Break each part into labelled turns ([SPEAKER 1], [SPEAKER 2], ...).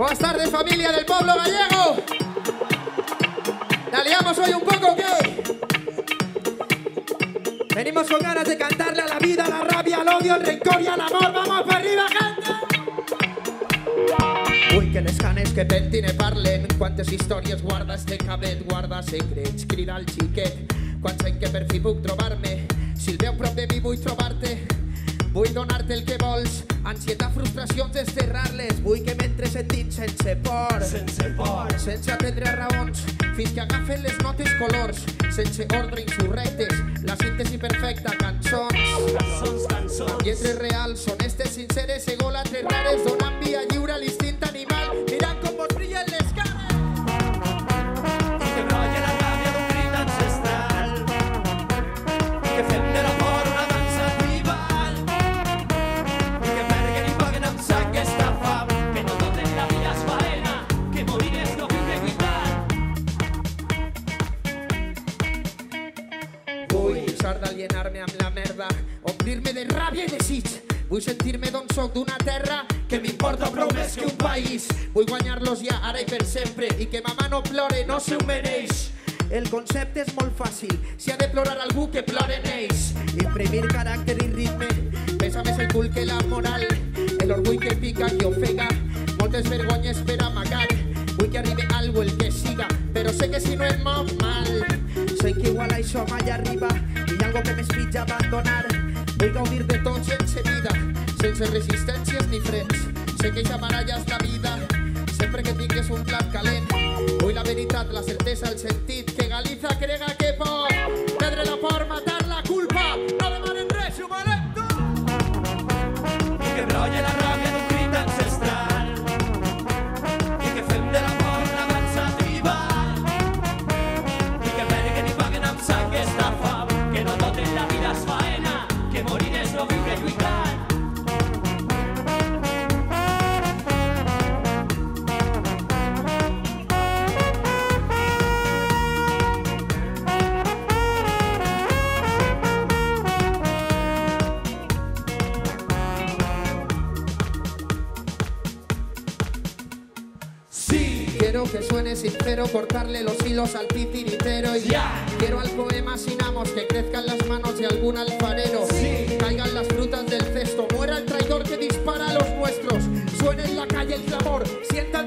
[SPEAKER 1] Buenas tardes familia del pueblo gallego. ¿La liamos hoy un poco qué? Venimos con ganas de cantarle a la vida, la rabia, al odio, al rencor y al amor. ¡Vamos para arriba, gente! Uy, que les canes que pentine parlen, ¿Cuántas historias guarda este cabet, guarda secrets, crida al chique, ¿Cuántas hay que per trobarme? puc un si de mi y trobar Vull donar-te el que vols, ansietat, frustracions, desterrar-les. Vull que m'entres en dins sense por.
[SPEAKER 2] Sense por.
[SPEAKER 1] Sense atendre raons, fins que agafen les notes colors. Sense ordre, insurrectes, la síntesi perfecta, cançons.
[SPEAKER 2] Cançons, cançons.
[SPEAKER 1] Lletres reals, honestes, sinceres, egolatres, rares, donant via lliure a l'instint animal. Mirant com vos
[SPEAKER 2] brilla el
[SPEAKER 1] Vull sentir-me d'on sóc, d'una terra que m'importa prou més que un país. Vull guanyar-los ja, ara i per sempre, i que ma mà no plore, no se ho mereix. El concepte és molt fàcil, si ha de plorar algú que ploren ells. Imprimir caràcter i ritme, pesa més el cul que la moral. L'orgull que pica i ofega, moltes vergonyes per amagar. Vull que arribi algú el que siga, però sé que si no és molt mal. Sé que igual això mai arriba, i hi ha algo que m'espitja abandonar. Vull gaudir de tot sense vida, sense resistències ni frens. Sé que ja baralla és la vida, sempre que tingues un plan calent. Vull la veritat, la certesa, el sentit que
[SPEAKER 2] gana
[SPEAKER 1] quiero que suene sincero, cortarle los hilos al titiritero y quiero al poema sin amos que crezcan las manos de algún alfarero,
[SPEAKER 2] sí.
[SPEAKER 1] caigan las frutas del cesto, muera el traidor que dispara a los nuestros, suene en la calle el clamor, sientan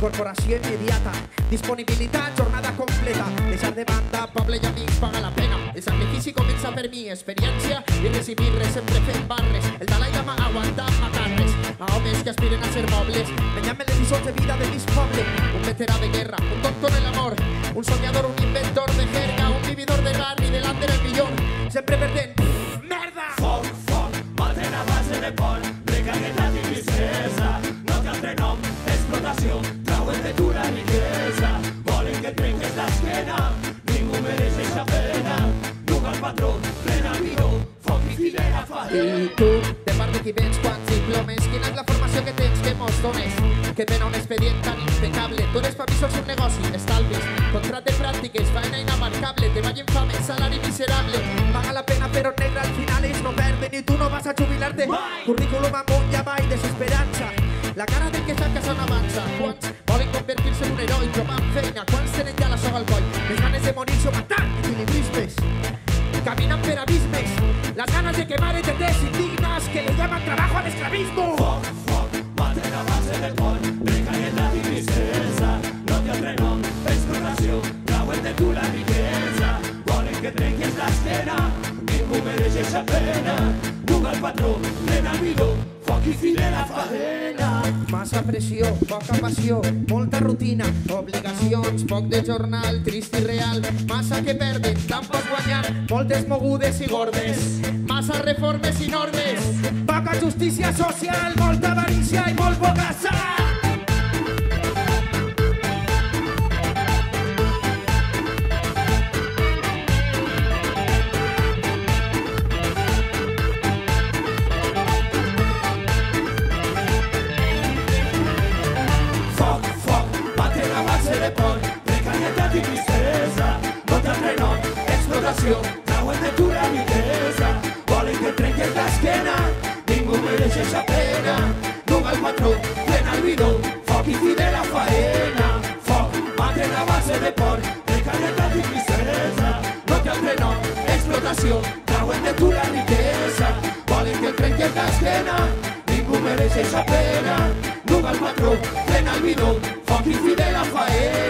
[SPEAKER 1] Corporación inmediata, disponibilidad, jornada completa. Esa demanda, Pablo Yanis paga la pena. El sacrificio comienza por mi experiencia y recibir siempre en barres. El Dalai Lama aguanta matarles a hombres que aspiren a ser nobles. Me llame el de vida de mis Un veterano de guerra, un tonto del amor, un soñador, un inventor de jerga, un vividor de y delante del millón. Siempre perden. ¡Merda!
[SPEAKER 2] Foc, foc, maten a base de por, rica, y tristeza. No te nom, explotación. l'esquena, ningú mereix eixa pena. No cal patró, plena miró, foc i filera fa.
[SPEAKER 1] I tu, de part de qui vens, quants diplomes, quina és la formació que tens, que mos dones? Que pena un expedient tan impecable, tu eres per mi sols un negoci, estalvis, contracte pràctiques, faena inamarcable, treball infame, salari miserable, paga la pena però negra al final és no perdre, ni tu no vas a jubilar-te, currículum amunt i avall, desesperança, la cara del que s'ha casat avança, quants volen convertir-se en un heroi, trobant feina, quants tenen al alcohol. Les ganas de morirse o matar equilibrismes. Caminan per Las ganas de quemar entendés indignas que le llaman trabajo al esclavismo.
[SPEAKER 2] Fuck, fuck, madre de del pol. Precariedad y tristeza. No te es exploración. La vuelta tú la riqueza. Ponen que trenques la escena. Ningún merece esa pena. Nunca el patrón, plenamido. difícil de la faena.
[SPEAKER 1] Massa pressió, poca passió, molta rutina, obligacions, poc de jornal, trist i real, massa que perden, tampoc guanyar, moltes mogudes i gordes, massa reformes i normes, poca justícia social, molta avarícia i molt poca sal.
[SPEAKER 2] se pone precariedad de tristeza. Vota Renault, explotación, vuelta de tu riqueza. vale que trenquen la esquena, ninguno merece esa pena. Nunca el patró, pena el bidó, de la faena. Foc, mate la base de por, precariedad de tristeza. Vota explotación, explotación, trauen de tu la riqueza Volen que trenquen la esquena, ninguno merece esa pena. Nunca el patró, pena el Rock Fidel Rafael